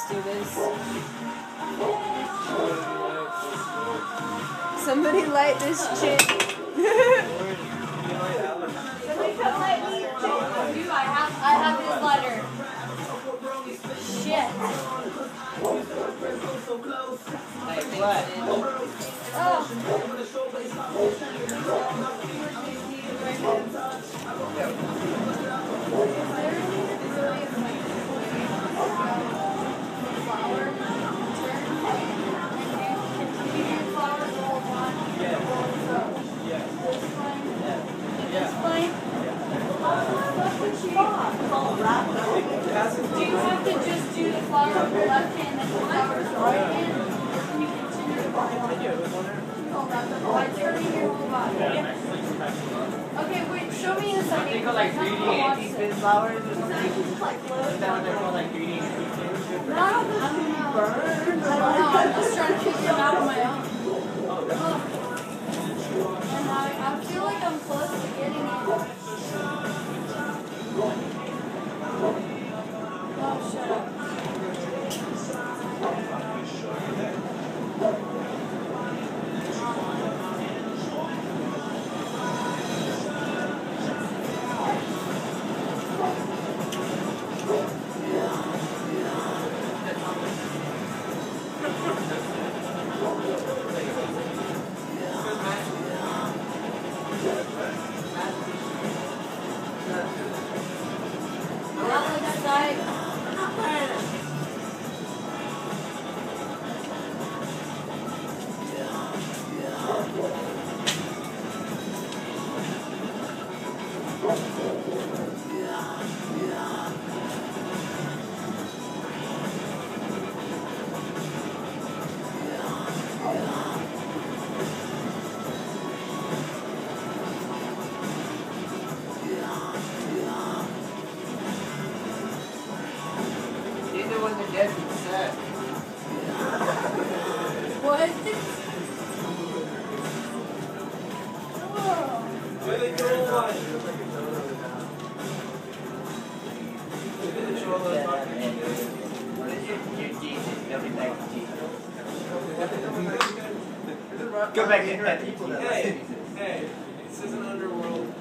Let's do this. Somebody light this chick. Somebody come light me. Do I have I have his lighter. Shit. Like what? Oh. Do you have to just do the flower with your left hand and the flower with your right hand? Can you continue to by turning your whole body? Okay, wait, show me in a second. They call like 3D anti-spin flowers or something. There called like 3D anti-spin. No, I don't know. I don't know. I'm just trying to figure out Oh, one. What is it? Your Jesus. They'll be back to Jesus. Go back in. Hey, hey, this is an underworld